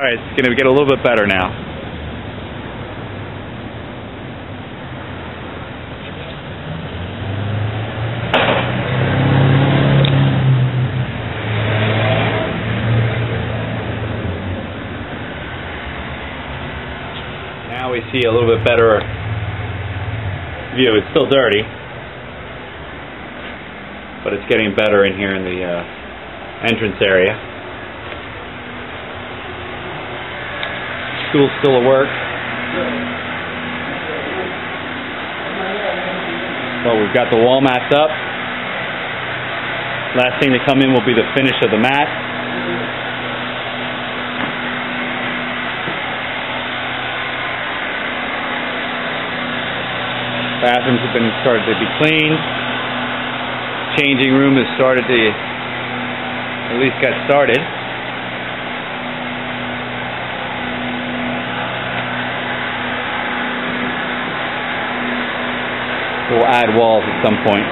Alright, it's going to get a little bit better now. Now we see a little bit better view. It's still dirty, but it's getting better in here in the uh, entrance area. School's still at work. So we've got the wall mats up. Last thing to come in will be the finish of the mat. Bathrooms have been started to be cleaned. Changing room has started to at least got started. We'll add walls at some point.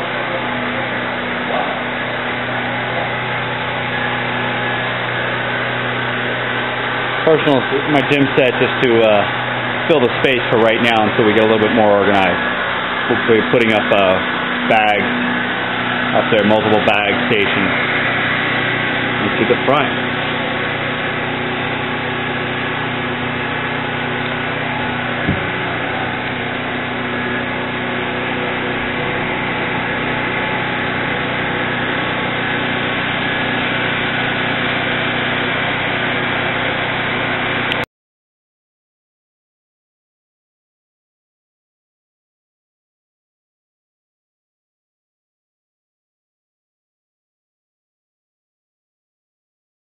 Personal, my gym set just to uh, fill the space for right now until we get a little bit more organized. Be putting up uh, bags up there, multiple bag stations into the front.